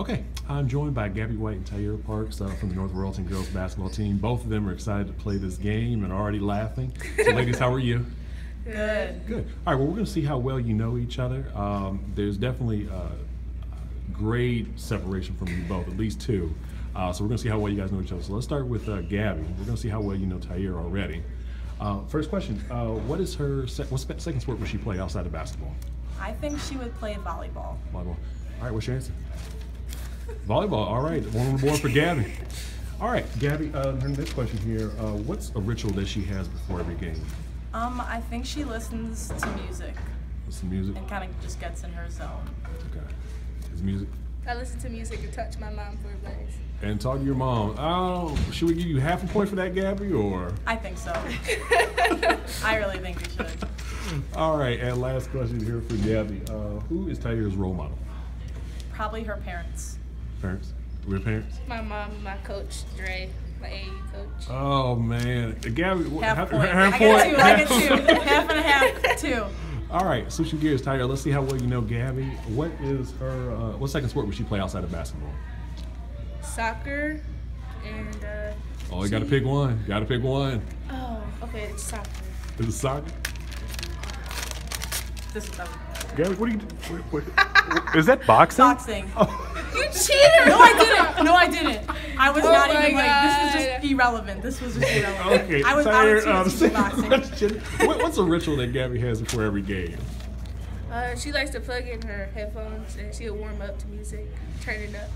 Okay, I'm joined by Gabby White and Taiyer Parks uh, from the North Royalton girls basketball team. Both of them are excited to play this game and are already laughing. So, ladies, how are you? Good. Good. All right, well, we're going to see how well you know each other. Um, there's definitely uh, great separation from you both, at least two. Uh, so, we're going to see how well you guys know each other. So, let's start with uh, Gabby. We're going to see how well you know Taiyer already. Uh, first question uh, What is her, what second sport would she play outside of basketball? I think she would play volleyball. Volleyball. All right, what's your answer? Volleyball. All right, one on the board for Gabby. All right, Gabby. Uh, her next question here. Uh, what's a ritual that she has before every game? Um, I think she listens to music What's the music? and kind of just gets in her zone. Okay. Is music? I listen to music and touch my mom for advice. And talk to your mom. Oh, should we give you half a point for that, Gabby, or? I think so. I really think we should. All right, and last question here for Gabby. Uh, who is Taiyer's role model? Probably her parents. Parents? Real parents? My mom, my coach, Dre, my AAU coach. Oh man, Gabby. wh- Half a half- point. half I get point. two. I get two. Half and a half. Two. All right, switching gears, Taiyer. Let's see how well you know Gabby. What is her? Uh, what second sport would she play outside of basketball? Soccer and uh Oh, you got to pick one. Got to pick one. oh, okay, it's soccer. Is it soccer? This is Gabby, what are you? doing? What, what, is that boxing? boxing. You cheater! No, I didn't. No, I didn't. I was Oh not my even like. This is God. just irrelevant. This was just irrelevant. Okay, I was Taiyer, out um, of boxing. question. What, what's a ritual that Gabby has before every game? Uh, she likes to plug in her headphones and she'll warm up to music, turn it up.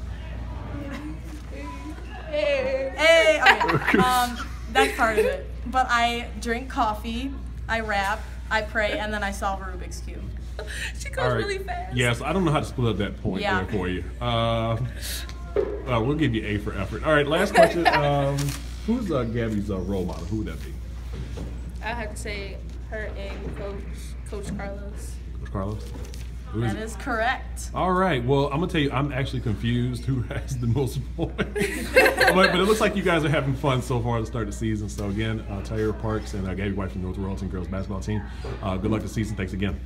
Hey, okay. Um, that's part of it. But I drink coffee, I rap, I pray, and then I solve a Rubik's cube. she goes All right. really fast. Yes, I don't know how to split up that point Yeah. there for you. Uh, uh, we'll give you A for effort. All right, last question. Um, who's uh, Gabby's uh, role model? Who would that be? I have to say her and Coach Coach Carlos. Coach Carlos? Who is That correct. All right. Well, I'm gonna tell you, I'm actually confused who has the most points. but, but it looks like you guys are having fun so far to start the season. So again, uh, Taiyer Parks and uh, Gabby White from the North Royalton girls basketball team. Uh, good luck this season. Thanks again.